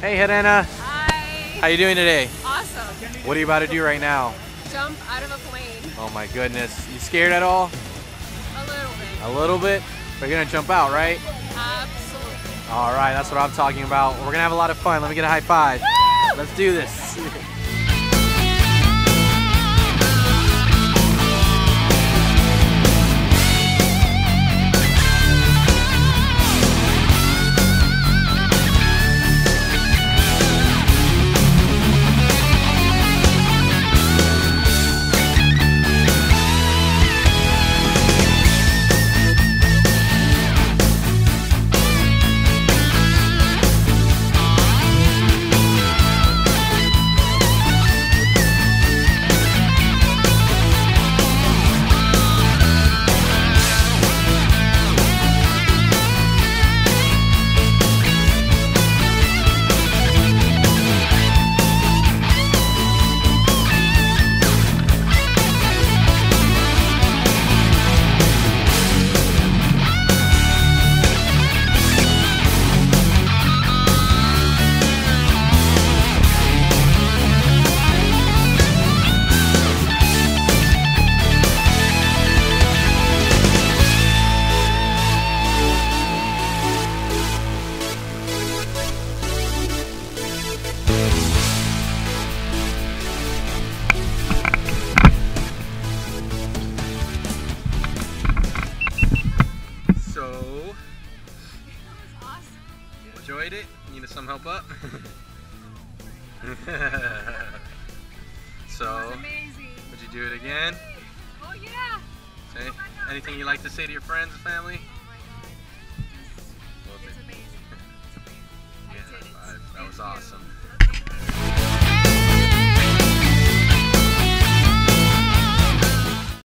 Hey, Helena. Hi. How you doing today? Awesome. What are you about to do right now? Jump out of a plane. Oh my goodness. You scared at all? A little bit. A little bit? But you're gonna jump out, right? Absolutely. All right, that's what I'm talking about. We're gonna have a lot of fun. Let me get a high five. Let's do this. enjoyed it? Need some help up? so, would you do it again? Oh yeah. Say oh, anything you like to say to your friends and family? Oh, it's amazing. It's amazing. I Yeah, it. that was It's awesome.